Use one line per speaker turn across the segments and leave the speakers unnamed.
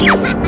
¡Ja,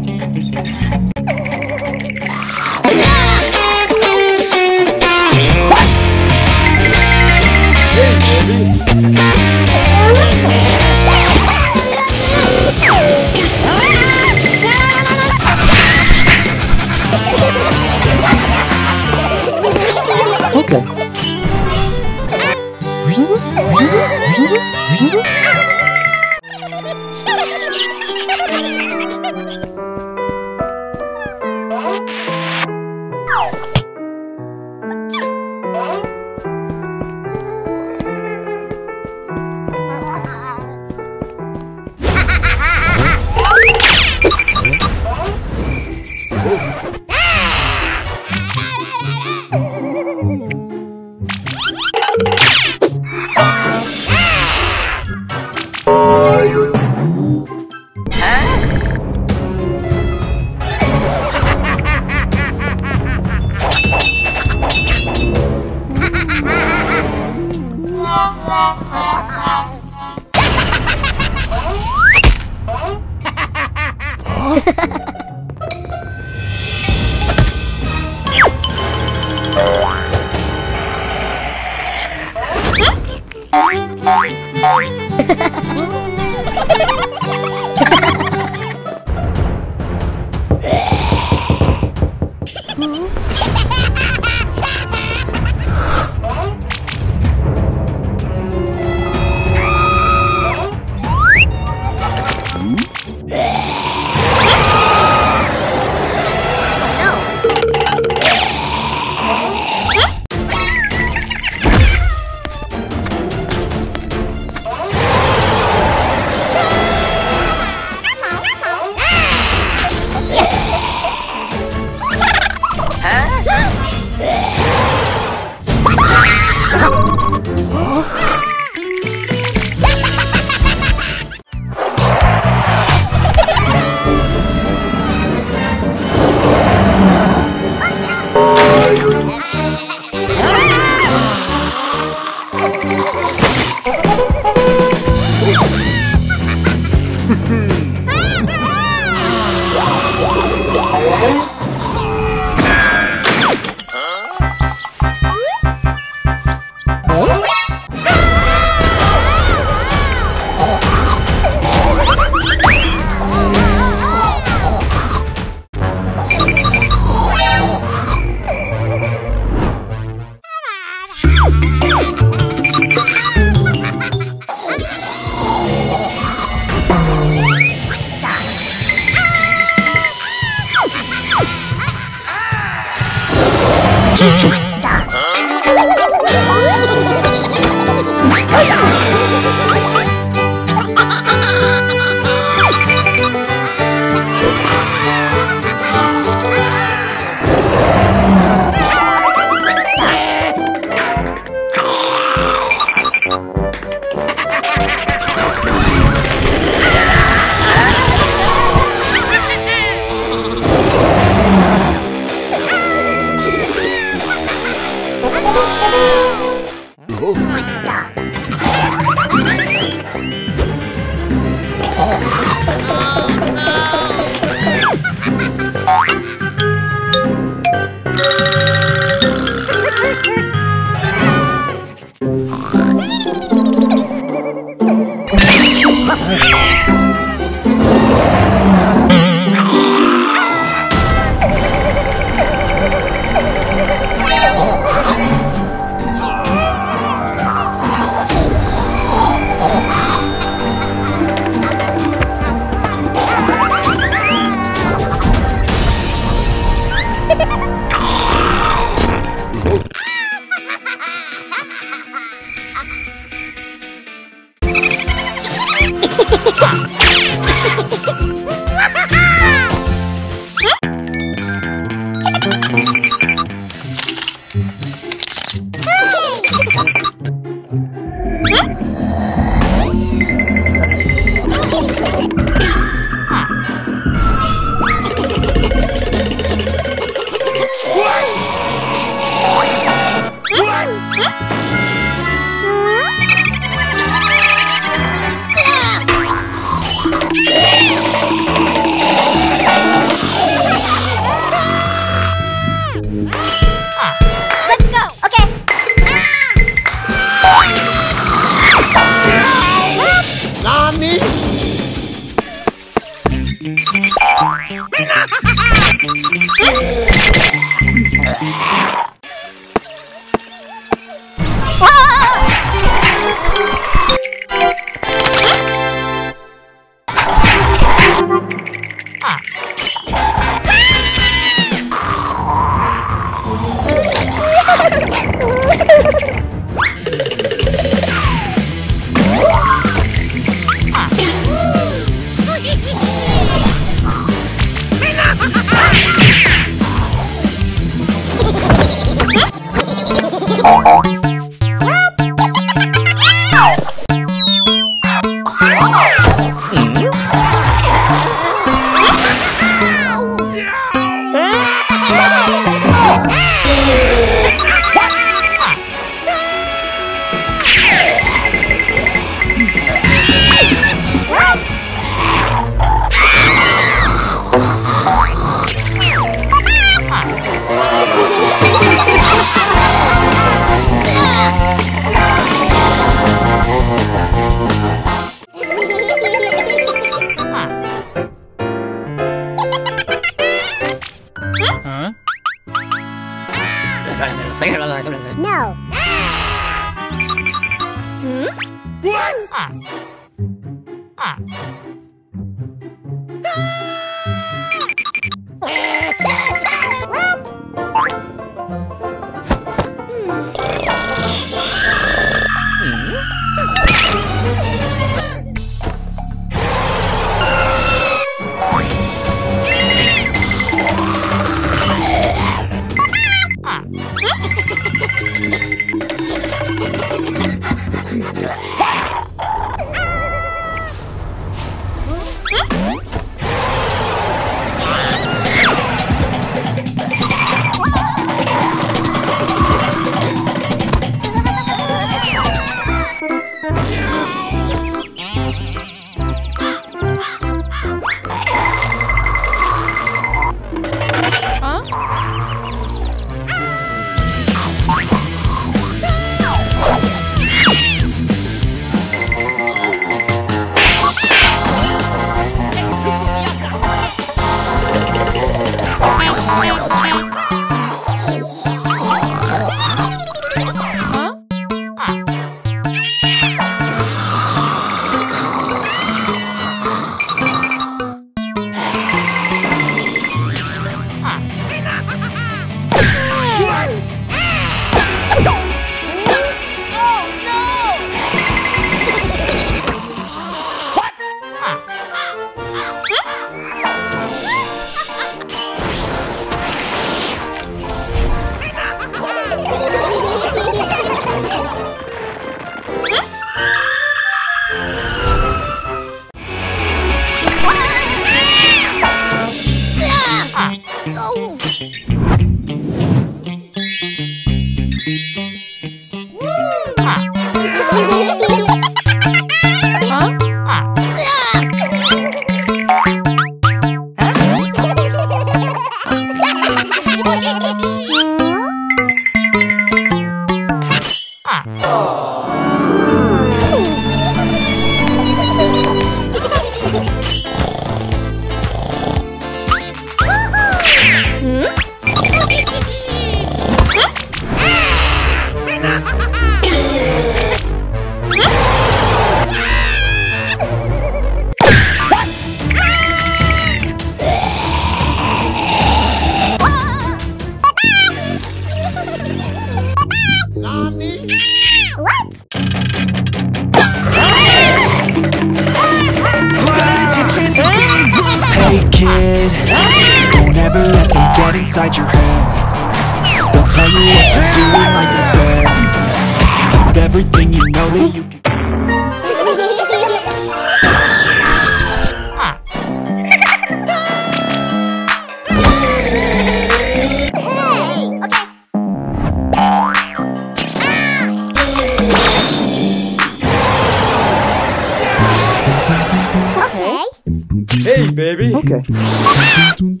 对。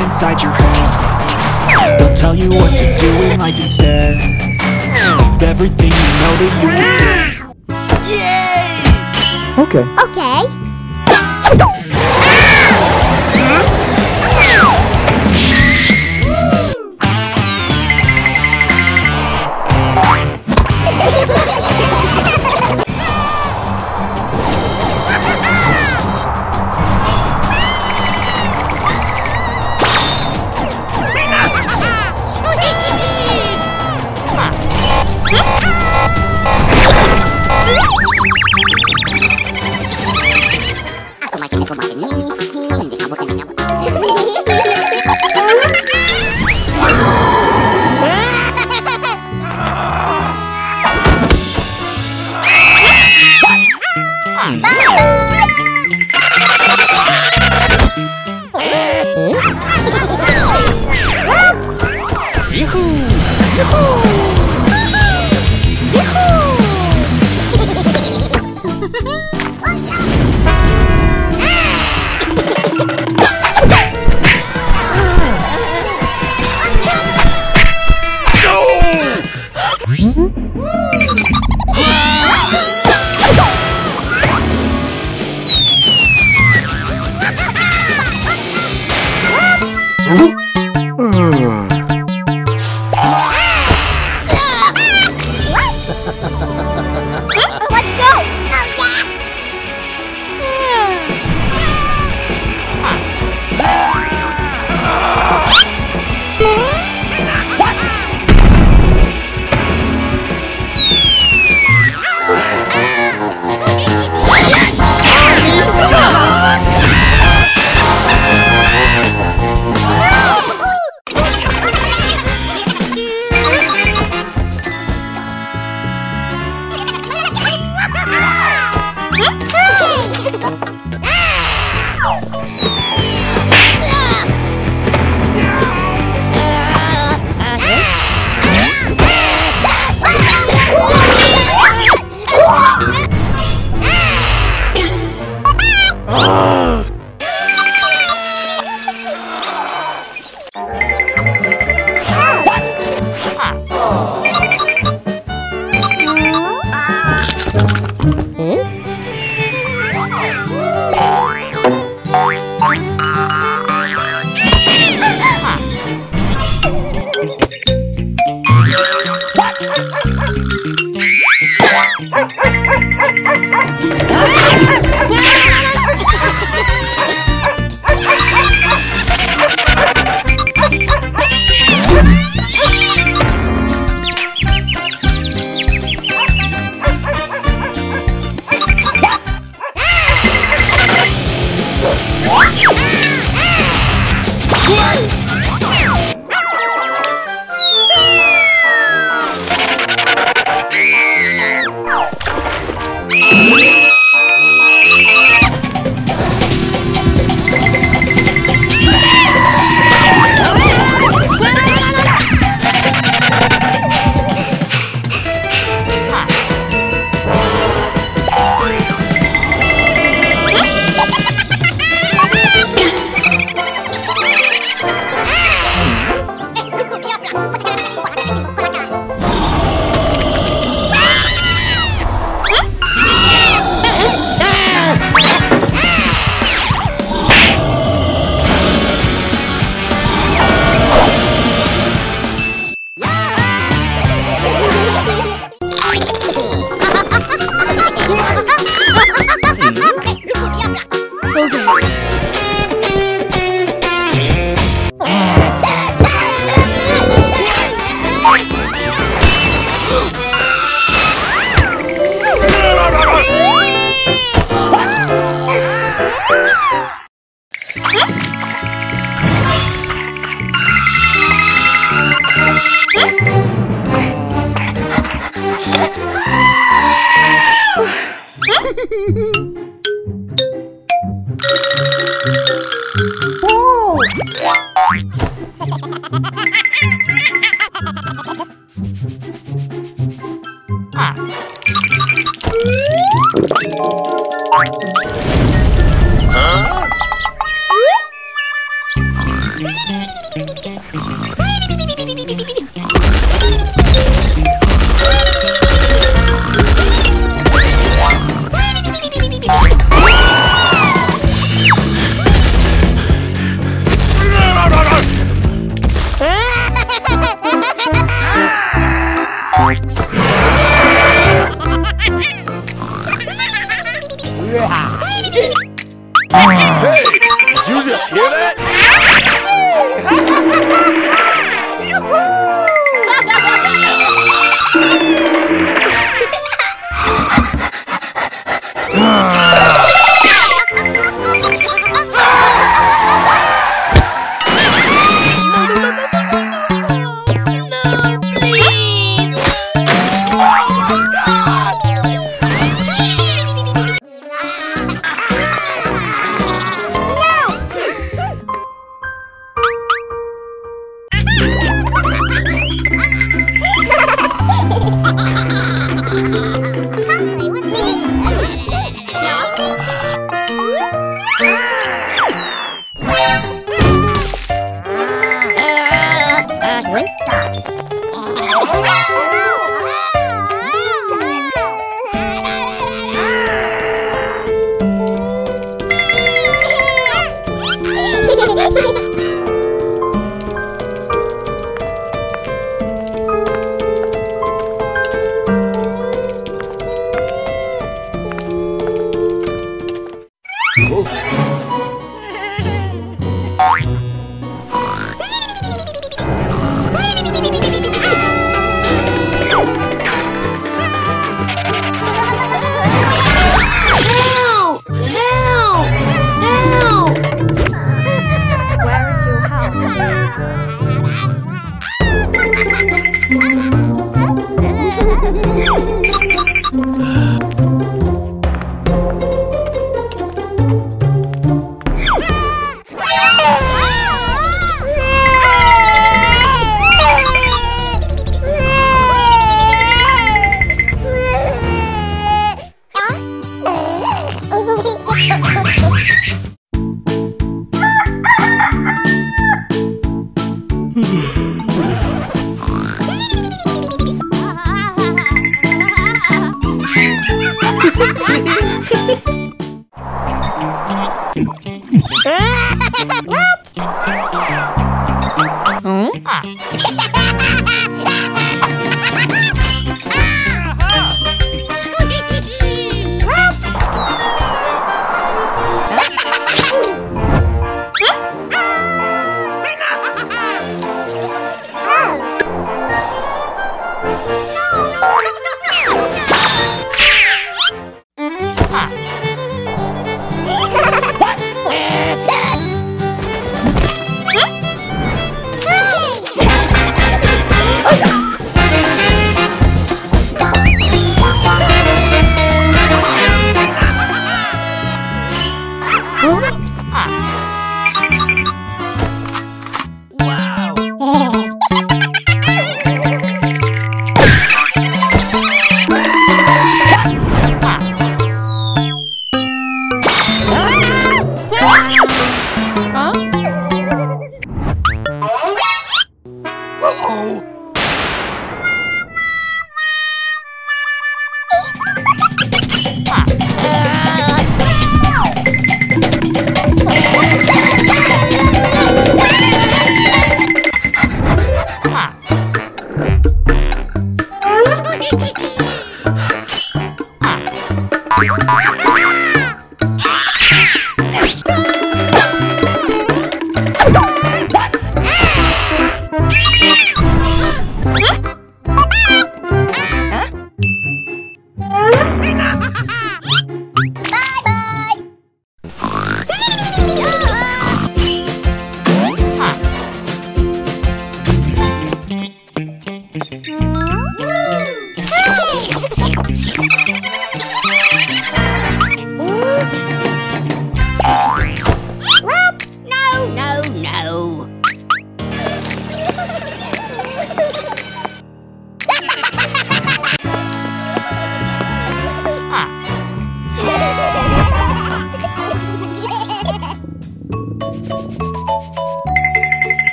Inside your head They'll tell you what to do in life instead Of everything you know that you can do
Okay.
Okay.